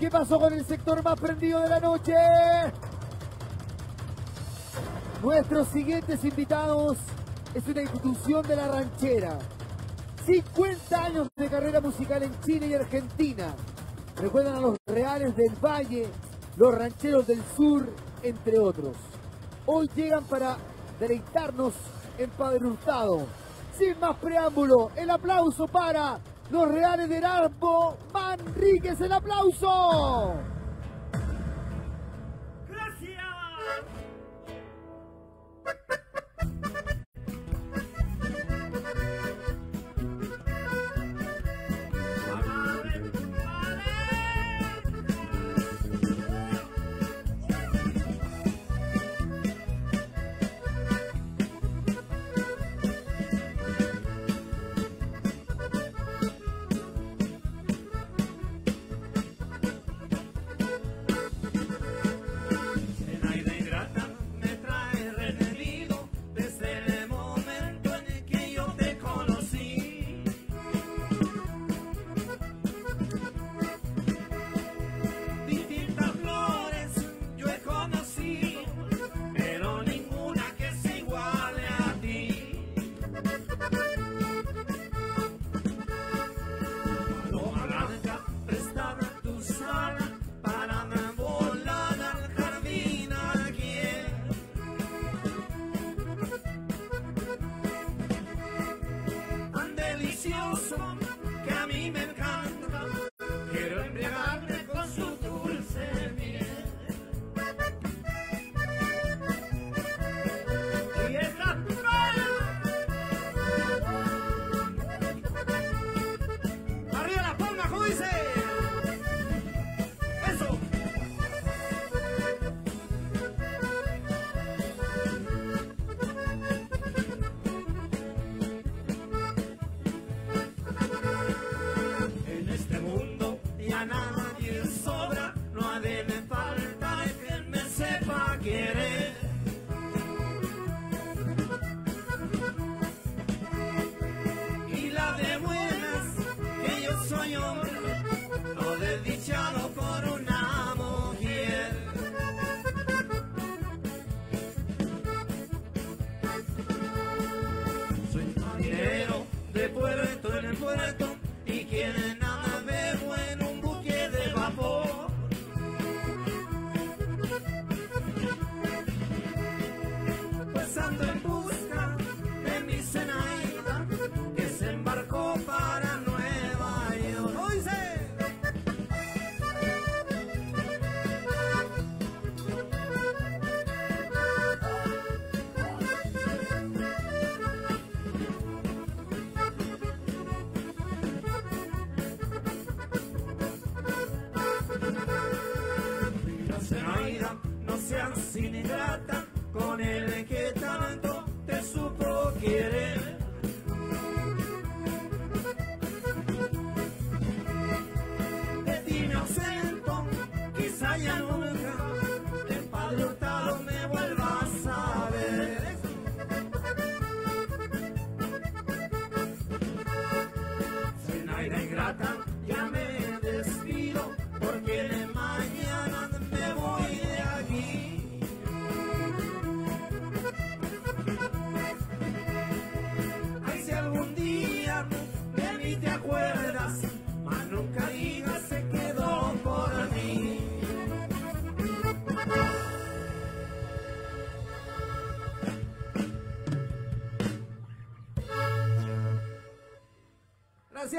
¿Qué pasó con el sector más prendido de la noche? Nuestros siguientes invitados es una institución de la ranchera. 50 años de carrera musical en Chile y Argentina. Recuerdan a los Reales del Valle, los Rancheros del Sur, entre otros. Hoy llegan para deleitarnos en Padre Hurtado. Sin más preámbulo, el aplauso para los Reales del Arbo Manríquez, el aplauso.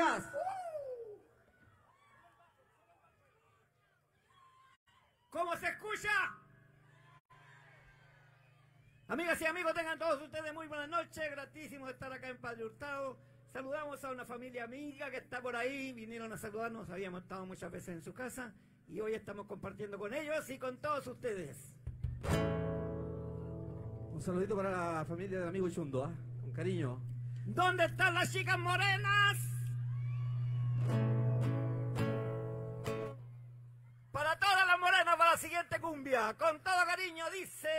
Gracias. ¿Cómo se escucha? Amigas y amigos, tengan todos ustedes muy buenas noches. Gratísimo estar acá en Padre Hurtado. Saludamos a una familia amiga que está por ahí. Vinieron a saludarnos. Habíamos estado muchas veces en su casa. Y hoy estamos compartiendo con ellos y con todos ustedes. Un saludito para la familia del amigo Chundo, ¿ah? con cariño. ¿Dónde están las chicas morenas? Con todo cariño dice...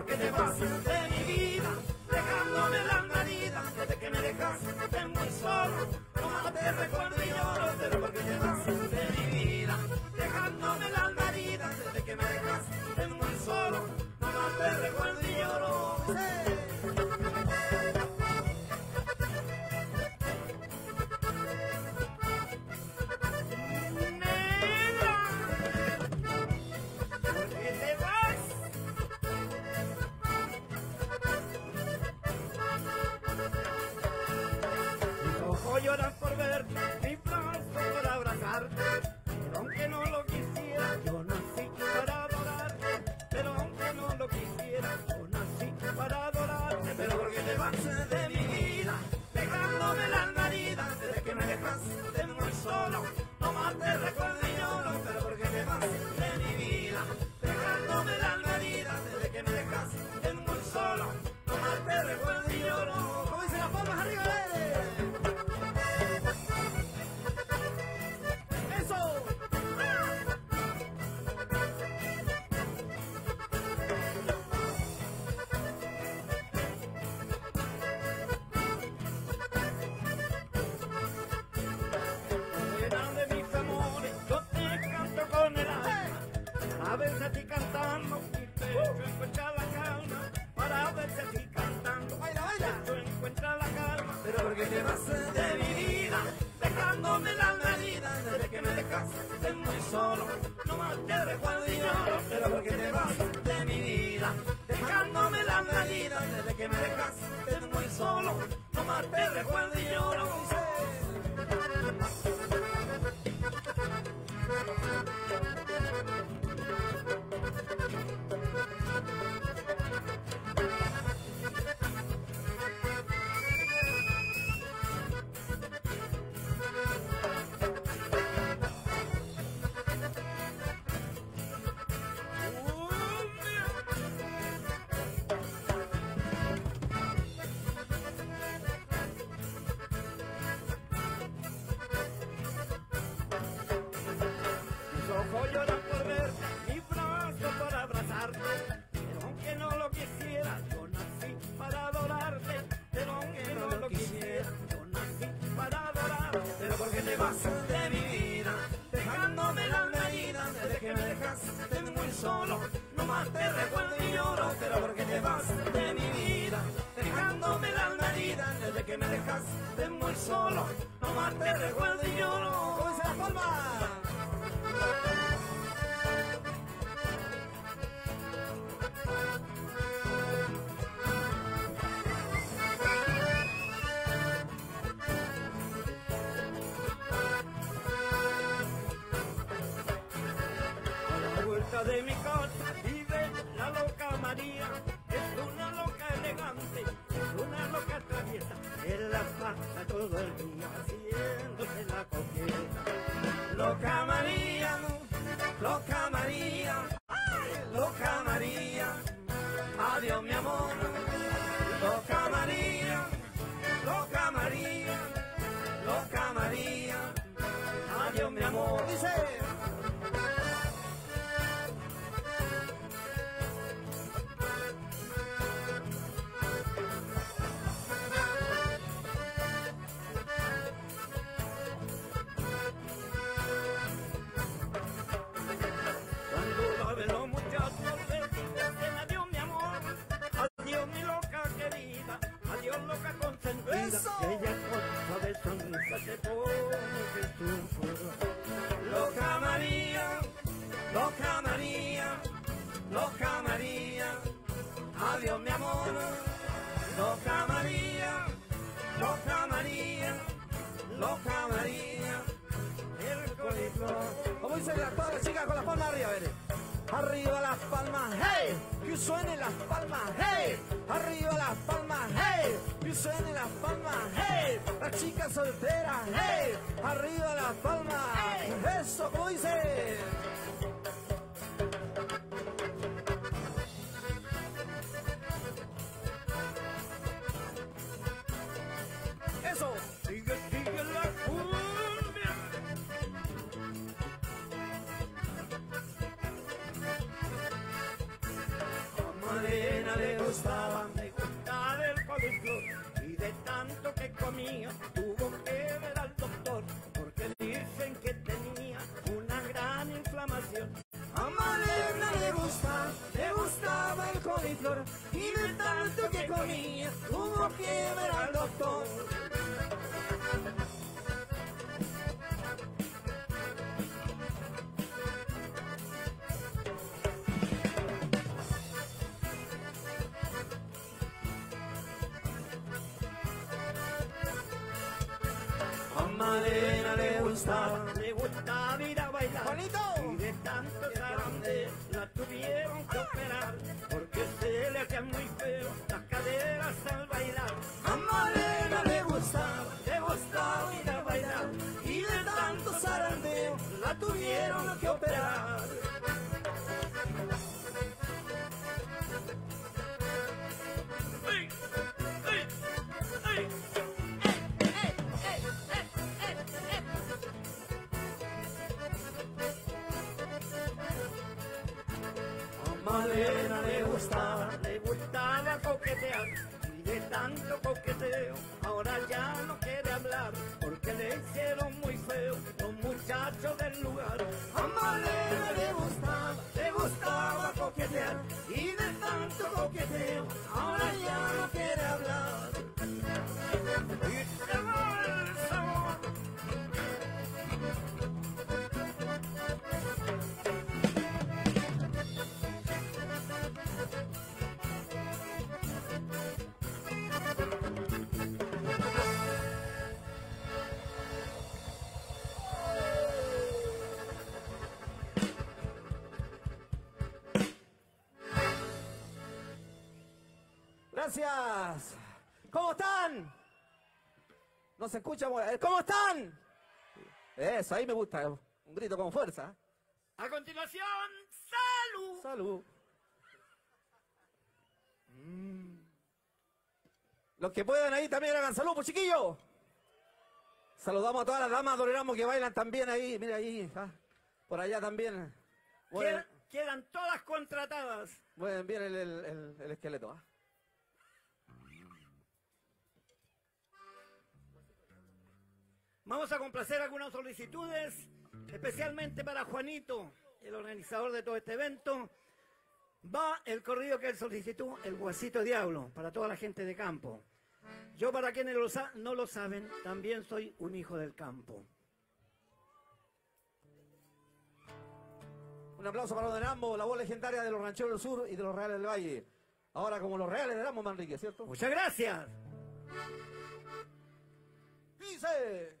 ¿Por qué te vas de mi vida? Dejándome la herida Desde que me dejas, te muy solo. No te recuerdo y lloro, pero ¿por qué te vas de días muy solo, no más te recuerdo y lloro, pero porque te vas de mi vida, dejándome la herida desde que me dejas dejaste muy solo, no más te recuerdo y lloro. La palma! say. las palmas, hey, la chica soltera, hey, arriba las palmas, hey. eso como dice. Eso, sigue, sigue la cumbia. A Marina le gustaba mía tuvo que ver al doctor porque dicen que tenía una gran inflamación. A Malena le gusta, le gustaba el coliflor y de tanto que comía tuvo que ver al doctor. Macarena le gusta, le gusta ir a bailar. ¡Bonito! Y de tanto zarante la tuvieron que operar, porque se le hacían muy feo las caderas al bailar. A Macarena le gusta, le gusta ir a bailar, y de tanto zarante la tuvieron feo los muchachos del lugar. A Malena le gustaba, le gustaba coquetear y de tanto coqueteo ahora ya no quiere hablar. No se escucha. eh, ¿Cómo están? Eso, ahí me gusta. Un grito con fuerza. A continuación, salud. Salud. Mm. Los que puedan ahí también hagan salud, pues chiquillos. Saludamos a todas las damas Doreramo que bailan también ahí. Mira ahí. ah, Por allá también. Quedan, quedan todas contratadas. mueven bien el, el- el- el esqueleto. ah. Vamos a complacer algunas solicitudes, especialmente para Juanito, el organizador de todo este evento. Va el corrido que él solicitó, el Guasito Diablo, para toda la gente de campo. Yo, para quienes lo no lo saben, también soy un hijo del campo. Un aplauso para los de Rambo, la voz legendaria de los rancheros del sur y de los reales del valle. Ahora como los reales de Rambo, Manrique, ¿cierto? Muchas gracias. Dice.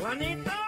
Juanito,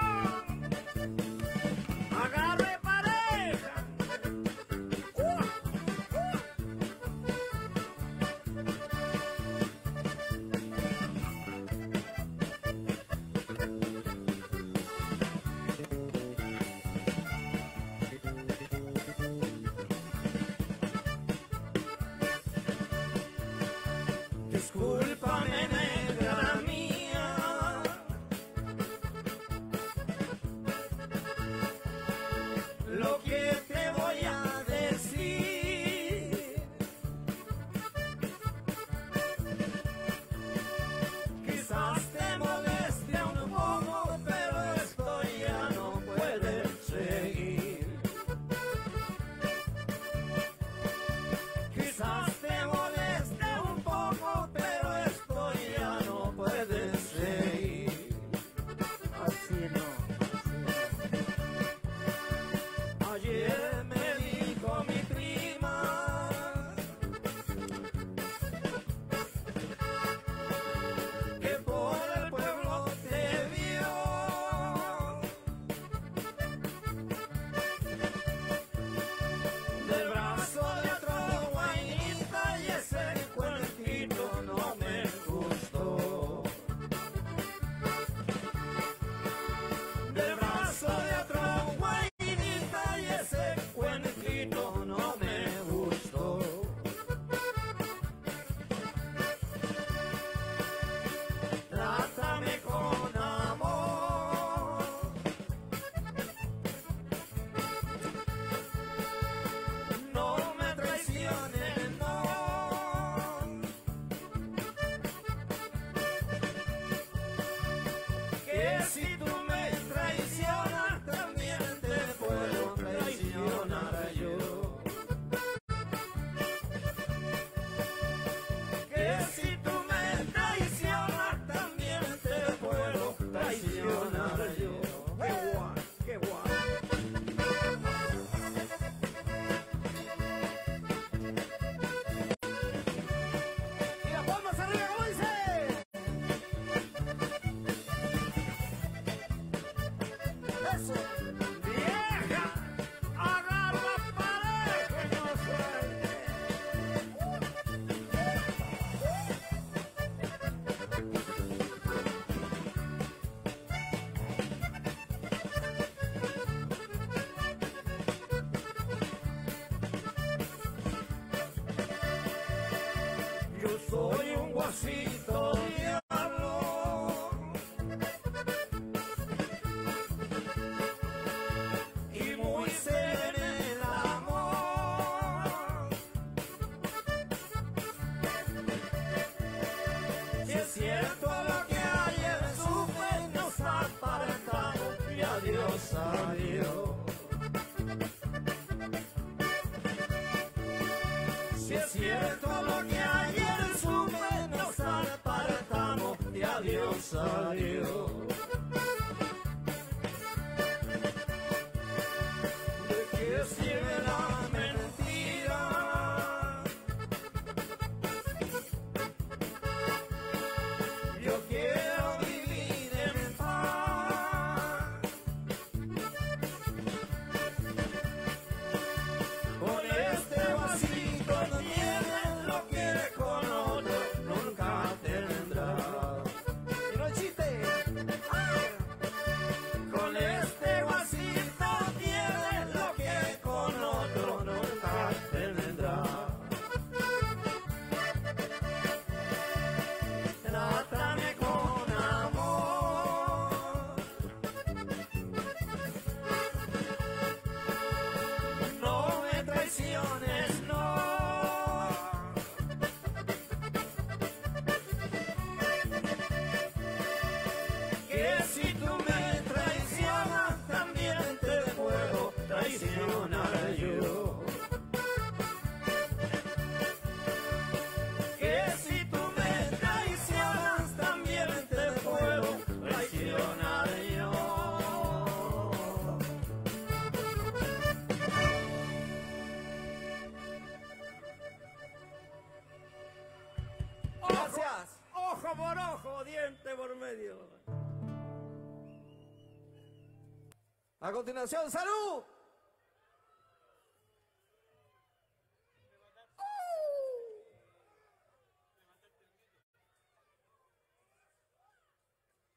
A continuación, salud.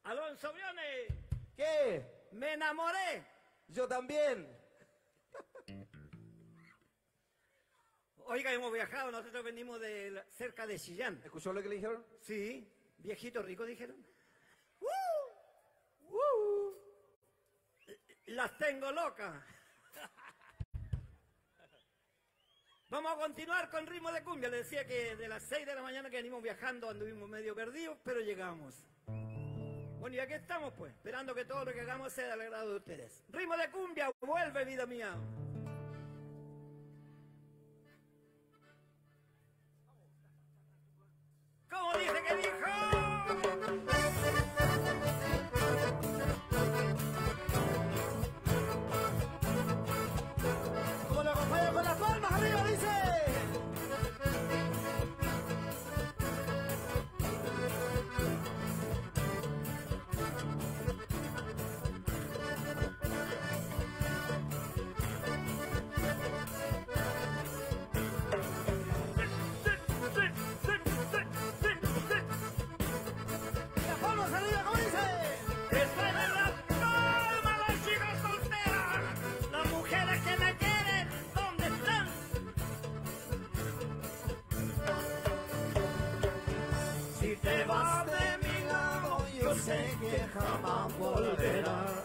Alonso Briones, ¿Qué? me enamoré. Yo también. Oiga, hemos viajado, nosotros venimos de cerca de Chillán. ¿Escuchó lo que le dijeron? Sí, viejito rico dijeron. Las tengo locas. Vamos a continuar con ritmo de cumbia. Les decía que de las 6 de la mañana que venimos viajando anduvimos medio perdidos, pero llegamos. Bueno, y aquí estamos pues, esperando que todo lo que hagamos sea del agrado de ustedes. Ritmo de cumbia, vuelve vida mía. Sé que jamás volverás.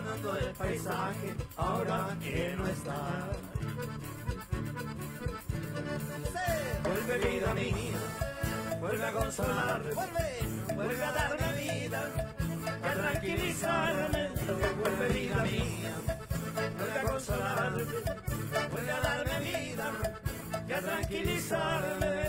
Mirando el paisaje ahora que no estás. Vuelve vida mía, vuelve a consolarme, vuelve, a darme vida, a tranquilizarme, vuelve vida mía, vuelve a consolarme, vuelve a darme vida, y a tranquilizarme.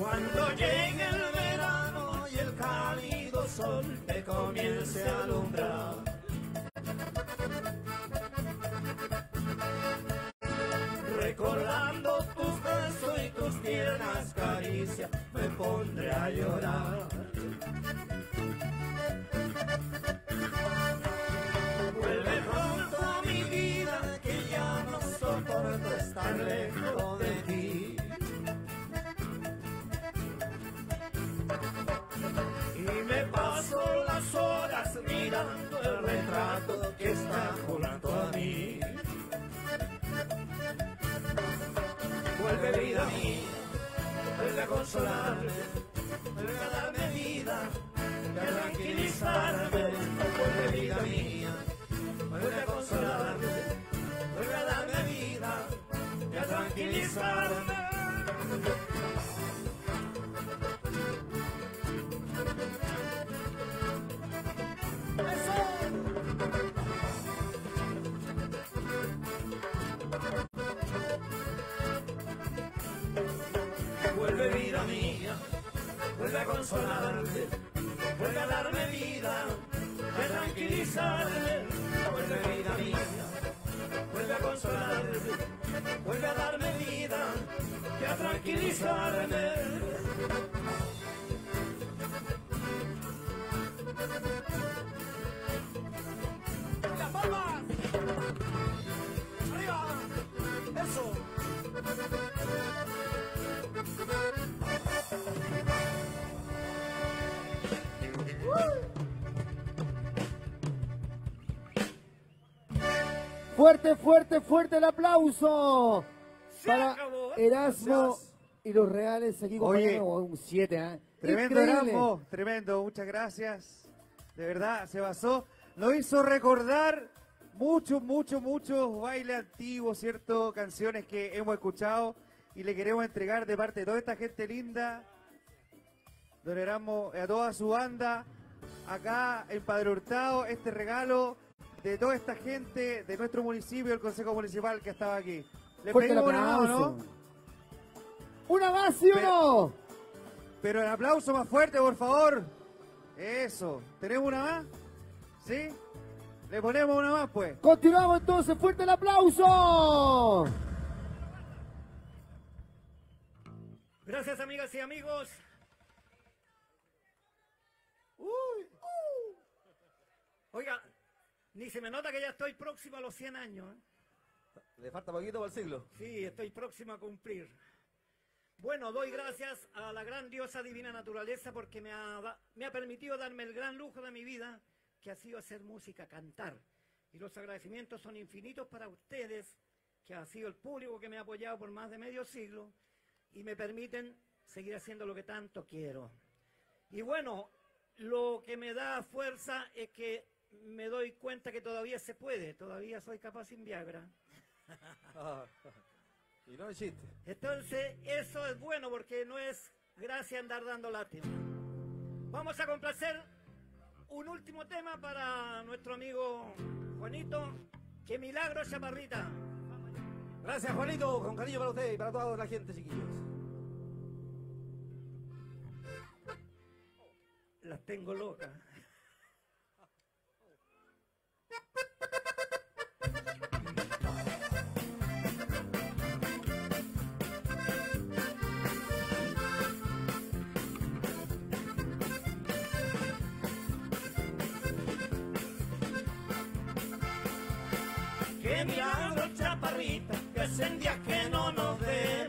Cuando llegue el verano y el cálido sol te comience a alumbrar. Vuelve a darme vida, a tranquilizarme, vuelve vida mía, vuelve a consolarme, vuelve a darme vida, a tranquilizarme. Vuelve vida mía, vuelve a consolarme, vuelve a darme vida, a tranquilizarme. Vuelve vida mía, vuelve a consolarme, vuelve a darme vida, a tranquilizarme. ¡Las palmas! ¡Arriba! ¡Eso! Fuerte, fuerte, fuerte el aplauso para. Erasmo y los Reales aquí Oye. compañero, un 7, ¿eh? Tremendo Increíble. Erasmo, tremendo, muchas gracias. De verdad, se basó, lo hizo recordar muchos, muchos, muchos bailes antiguos, ¿cierto? Canciones que hemos escuchado y le queremos entregar de parte de toda esta gente linda, don Erasmo, a toda su banda, acá en Padre Hurtado, este regalo de toda esta gente de nuestro municipio, el Consejo Municipal que estaba aquí. Le pedimos una mano, aplauso. ¿no? ¿Una más, sí o Pero- no? Pero el aplauso más fuerte, por favor. Eso. ¿Tenemos una más? ¿Sí? Le ponemos una más, pues. Continuamos entonces, fuerte el aplauso. Gracias, amigas y amigos. Oiga, ni se me nota que ya estoy próximo a los 100 años. ¿eh? Le falta poquito para el siglo. Sí, estoy próximo a cumplir. Bueno, doy gracias a la gran diosa divina naturaleza porque me ha, me ha permitido darme el gran lujo de mi vida, que ha sido hacer música, cantar. Y los agradecimientos son infinitos para ustedes, que ha sido el público que me ha apoyado por más de medio siglo y me permiten seguir haciendo lo que tanto quiero. Y bueno, lo que me da fuerza es que me doy cuenta que todavía se puede, todavía soy capaz sin Viagra. Y no es chiste. Entonces, eso es bueno porque no es gracia andar dando lástima. Vamos a complacer un último tema para nuestro amigo Juanito. ¡Qué milagro, chaparrita! Gracias, Juanito. Con cariño para usted y para toda la gente, chiquillos. Las tengo locas. Hacen días que no nos vemos.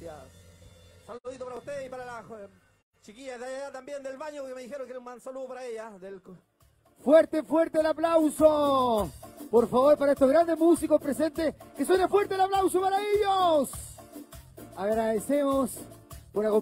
Gracias. Saludito para usted y para las eh, chiquillas de allá también del baño que me dijeron que era un saludo para ellas. Fuerte, fuerte el aplauso. Por favor, para estos grandes músicos presentes, que suene fuerte el aplauso para ellos. Agradecemos por acompañarnos.